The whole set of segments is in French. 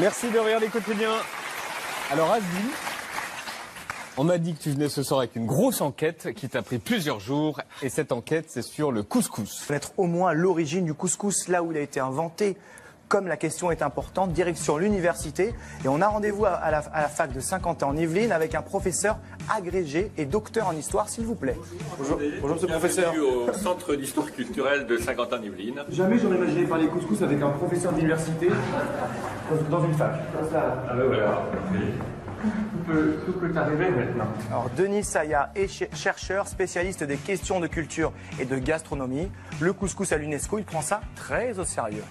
Merci de regarder Quotidien. Alors Asdine, on m'a dit que tu venais ce soir avec une grosse enquête qui t'a pris plusieurs jours. Et cette enquête, c'est sur le couscous. Connaître au moins l'origine du couscous, là où il a été inventé. Comme la question est importante, direction l'université. Et on a rendez-vous à la, à la fac de Saint-Quentin en Yvelines avec un professeur agrégé et docteur en histoire, s'il vous plaît. Bonjour, bonjour monsieur le professeur. Bienvenue au Centre d'histoire culturelle de Saint-Quentin-Yvelines. Jamais j'aurais imaginé parler couscous avec un professeur d'université dans, une fac. Ah ben voilà. Tout peut, tout peut arriver maintenant. Alors, Denis Saya est ch- chercheur, spécialiste des questions de culture et de gastronomie. Le couscous à l'UNESCO, il prend ça très au sérieux.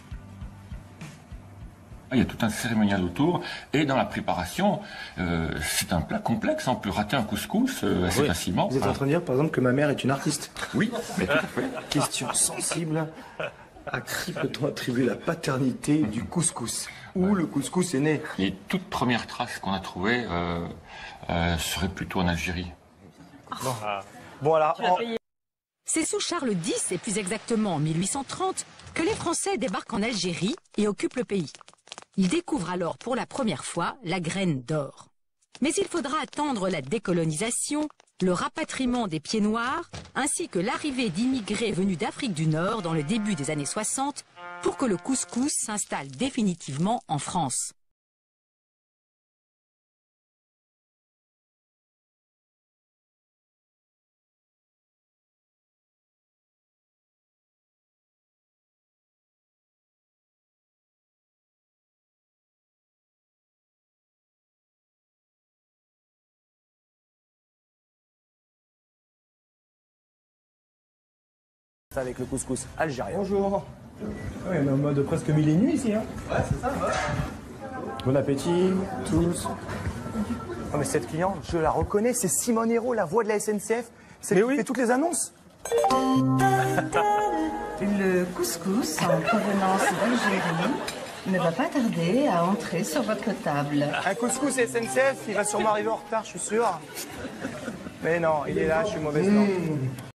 Il y a tout un cérémonial autour. Et dans la préparation, euh, c'est un plat complexe. On peut rater un couscous euh, assez facilement. Vous êtes en train de dire, par exemple, que ma mère est une artiste Oui, mais tout à fait. Question sensible. À qui peut-on attribuer la paternité du couscous? Où le couscous est né? Les toutes premières traces qu'on a trouvées euh, euh, seraient plutôt en Algérie. Bon, alors, en- C'est sous Charles X, et plus exactement en 1830, que les Français débarquent en Algérie et occupent le pays. Ils découvrent alors pour la première fois la graine d'or. Mais il faudra attendre la décolonisation, le rapatriement des pieds noirs, ainsi que l'arrivée d'immigrés venus d'Afrique du Nord dans le début des années 60 pour que le couscous s'installe définitivement en France. Avec le couscous algérien. Bonjour. Oui, on est en mode presque mille et nuit ici. Hein. Ouais, c'est ça, Bon appétit, tous. Oh, mais cette cliente, je la reconnais, c'est Simone Hérault, la voix de la SNCF. C'est qui fait toutes les annonces. Le couscous en provenance d'Algérie ne va pas tarder à entrer sur votre table. Un couscous SNCF, il va sûrement arriver en retard, je suis sûr. Mais non, il est là, je suis mauvaise langue.